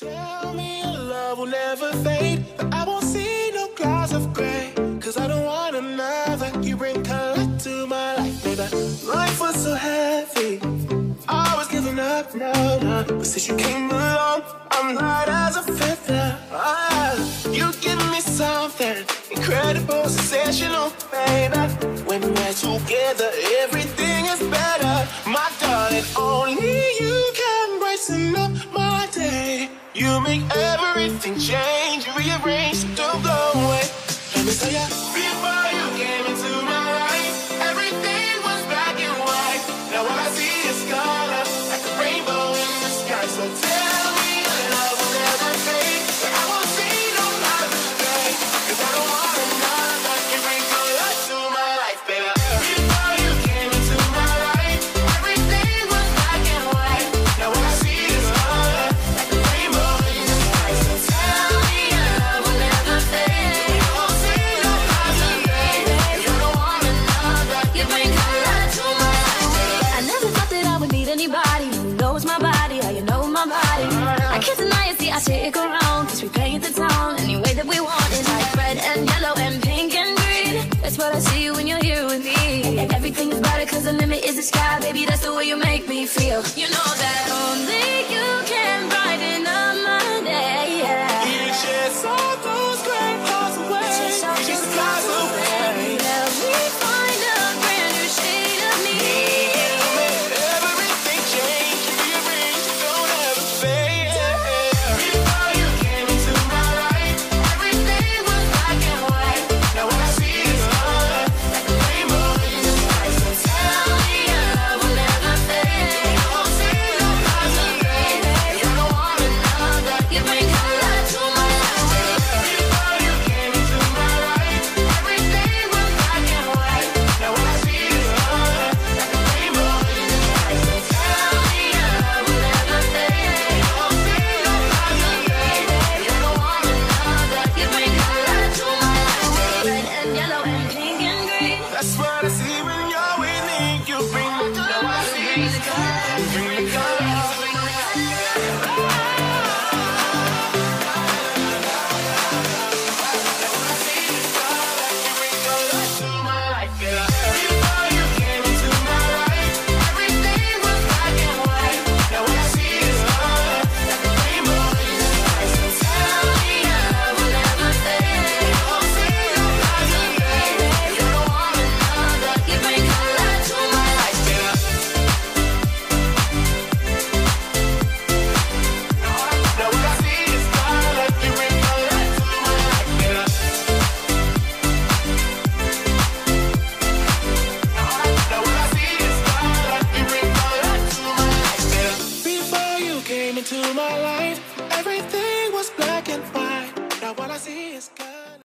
Tell me love will never fade, but I won't see no clouds of gray. Cause I don't want another. You bring color to my life, baby. Life was so heavy. I was giving up, no, no. But since you came along, I'm light as a feather. Ah, you give me something incredible, sensational, oh, baby. When we're together, every make everything change and rearrange the wrong way. Let me tell ya, rearrange. I can't I, you see, I stick around Cause we paint the town. Any way that we want It's like red and yellow and pink and green. That's what I see when you're here with me. And everything is better cause the limit is the sky. Baby, that's the way you make me feel. You know that. into my life. Everything